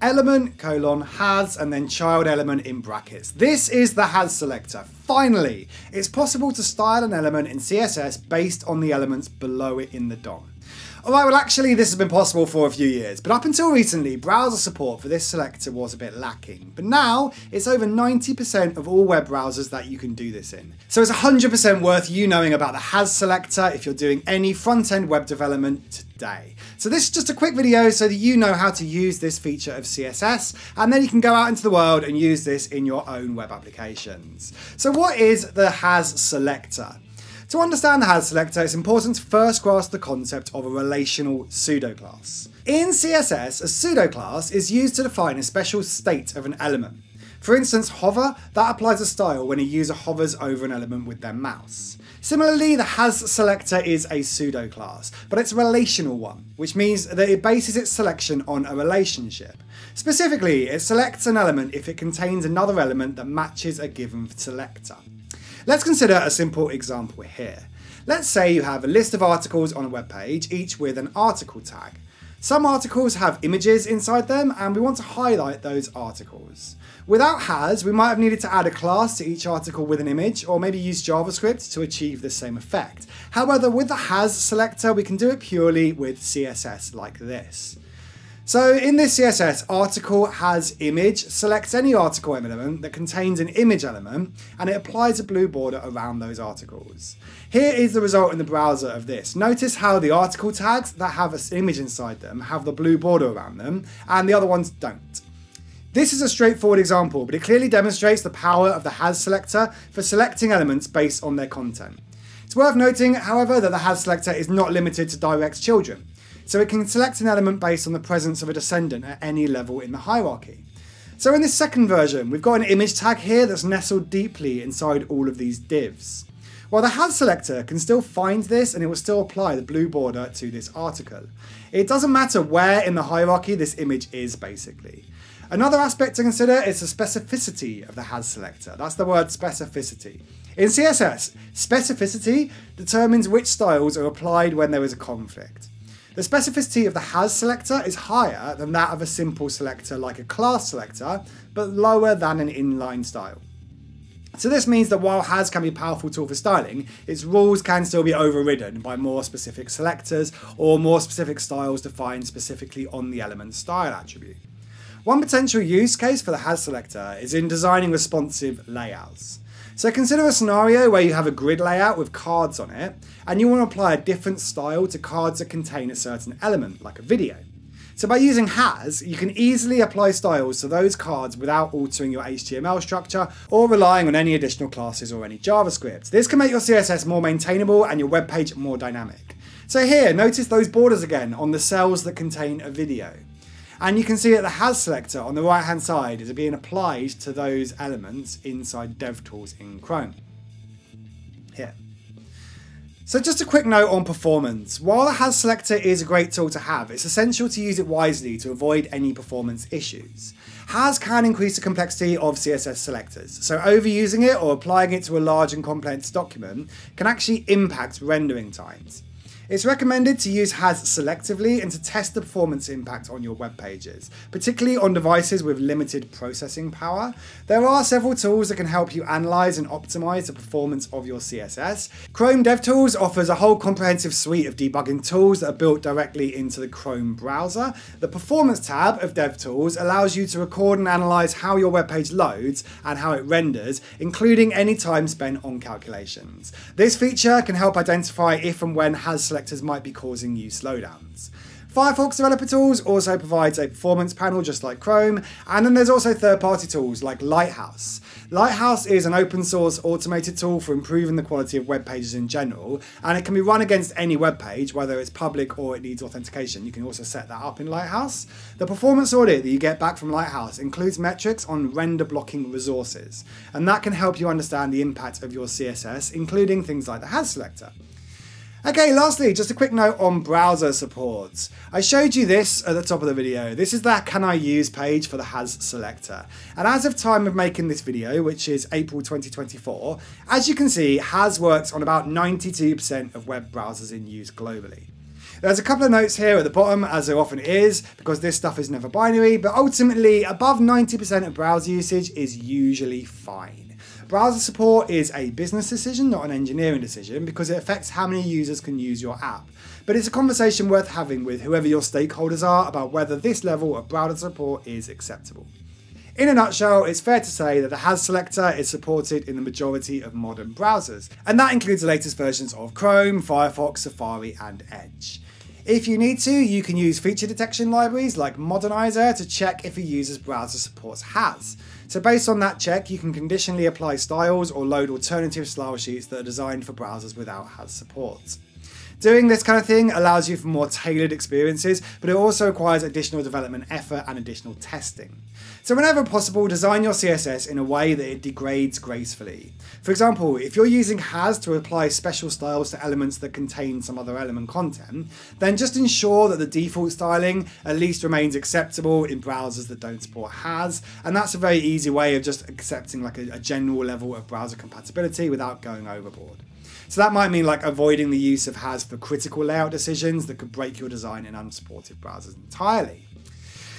element colon has and then child element in brackets. This is the has selector. Finally, it's possible to style an element in CSS based on the elements below it in the DOM. Alright, well actually this has been possible for a few years, but up until recently browser support for this selector was a bit lacking. But now it's over 90% of all web browsers that you can do this in. So it's 100% worth you knowing about the has selector if you're doing any front-end web development today. So this is just a quick video so that you know how to use this feature of CSS and then you can go out into the world and use this in your own web applications. So what is the has selector? To understand the has selector, it's important to first grasp the concept of a relational pseudoclass. In CSS, a pseudoclass is used to define a special state of an element. For instance, hover, that applies a style when a user hovers over an element with their mouse. Similarly, the has selector is a pseudoclass, but it's a relational one, which means that it bases its selection on a relationship. Specifically, it selects an element if it contains another element that matches a given selector. Let's consider a simple example here. Let's say you have a list of articles on a web page, each with an article tag. Some articles have images inside them and we want to highlight those articles. Without has, we might have needed to add a class to each article with an image or maybe use JavaScript to achieve the same effect. However, with the has selector, we can do it purely with CSS like this. So in this CSS, article has image selects any article element that contains an image element and it applies a blue border around those articles. Here is the result in the browser of this. Notice how the article tags that have an image inside them have the blue border around them and the other ones don't. This is a straightforward example, but it clearly demonstrates the power of the has selector for selecting elements based on their content. It's worth noting, however, that the has selector is not limited to direct children so it can select an element based on the presence of a descendant at any level in the hierarchy. So in this second version, we've got an image tag here that's nestled deeply inside all of these divs. While the has selector can still find this and it will still apply the blue border to this article. It doesn't matter where in the hierarchy this image is basically. Another aspect to consider is the specificity of the has selector. That's the word specificity. In CSS, specificity determines which styles are applied when there is a conflict. The specificity of the has selector is higher than that of a simple selector like a class selector, but lower than an inline style. So this means that while has can be a powerful tool for styling, its rules can still be overridden by more specific selectors or more specific styles defined specifically on the element style attribute. One potential use case for the has selector is in designing responsive layouts. So consider a scenario where you have a grid layout with cards on it, and you want to apply a different style to cards that contain a certain element, like a video. So by using has, you can easily apply styles to those cards without altering your HTML structure or relying on any additional classes or any JavaScript. This can make your CSS more maintainable and your web page more dynamic. So here, notice those borders again on the cells that contain a video. And you can see that the has selector on the right hand side is being applied to those elements inside DevTools in Chrome. Here. So just a quick note on performance. While the has selector is a great tool to have, it's essential to use it wisely to avoid any performance issues. Has can increase the complexity of CSS selectors, so overusing it or applying it to a large and complex document can actually impact rendering times. It's recommended to use has selectively and to test the performance impact on your web pages, particularly on devices with limited processing power. There are several tools that can help you analyze and optimize the performance of your CSS. Chrome DevTools offers a whole comprehensive suite of debugging tools that are built directly into the Chrome browser. The Performance tab of DevTools allows you to record and analyze how your web page loads and how it renders, including any time spent on calculations. This feature can help identify if and when has might be causing you slowdowns. Firefox Developer Tools also provides a performance panel just like Chrome, and then there's also third-party tools like Lighthouse. Lighthouse is an open source automated tool for improving the quality of web pages in general, and it can be run against any web page, whether it's public or it needs authentication. You can also set that up in Lighthouse. The performance audit that you get back from Lighthouse includes metrics on render blocking resources, and that can help you understand the impact of your CSS, including things like the has selector. Okay, lastly, just a quick note on browser support. I showed you this at the top of the video. This is the Can I Use page for the Has selector. And as of time of making this video, which is April 2024, as you can see, Has works on about 92% of web browsers in use globally. There's a couple of notes here at the bottom, as there often is, because this stuff is never binary, but ultimately, above 90% of browser usage is usually fine. Browser support is a business decision, not an engineering decision, because it affects how many users can use your app. But it's a conversation worth having with whoever your stakeholders are about whether this level of browser support is acceptable. In a nutshell, it's fair to say that the HAS selector is supported in the majority of modern browsers, and that includes the latest versions of Chrome, Firefox, Safari, and Edge. If you need to, you can use feature detection libraries like Modernizr to check if a user's browser supports HAS. So based on that check, you can conditionally apply styles or load alternative style sheets that are designed for browsers without HAS support. Doing this kind of thing allows you for more tailored experiences, but it also requires additional development effort and additional testing. So whenever possible, design your CSS in a way that it degrades gracefully. For example, if you're using has to apply special styles to elements that contain some other element content, then just ensure that the default styling at least remains acceptable in browsers that don't support has, and that's a very easy way of just accepting like a, a general level of browser compatibility without going overboard. So that might mean like avoiding the use of has for critical layout decisions that could break your design in unsupported browsers entirely.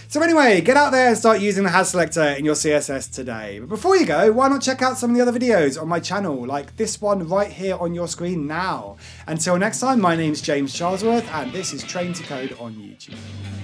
So anyway, get out there and start using the has selector in your CSS today. But before you go, why not check out some of the other videos on my channel, like this one right here on your screen now. Until next time, my name's James Charlesworth, and this is Train to Code on YouTube.